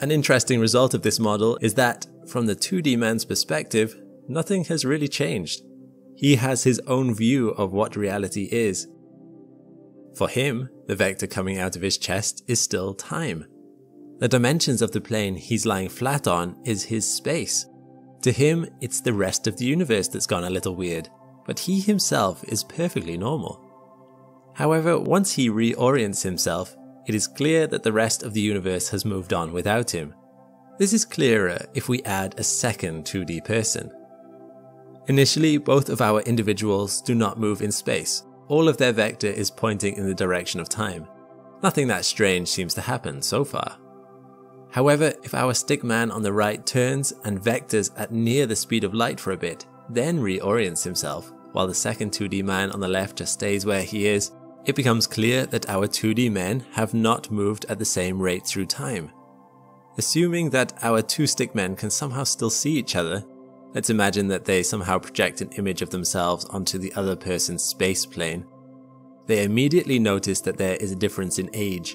An interesting result of this model is that, from the 2D man's perspective, nothing has really changed. He has his own view of what reality is. For him, the vector coming out of his chest is still time. The dimensions of the plane he's lying flat on is his space. To him, it's the rest of the universe that's gone a little weird, but he himself is perfectly normal. However, once he reorients himself, it is clear that the rest of the universe has moved on without him. This is clearer if we add a second 2D person. Initially, both of our individuals do not move in space. All of their vector is pointing in the direction of time. Nothing that strange seems to happen so far. However, if our stick man on the right turns and vectors at near the speed of light for a bit, then reorients himself, while the second 2D man on the left just stays where he is, it becomes clear that our 2D men have not moved at the same rate through time. Assuming that our two-stick men can somehow still see each other, let's imagine that they somehow project an image of themselves onto the other person's space plane. They immediately notice that there is a difference in age.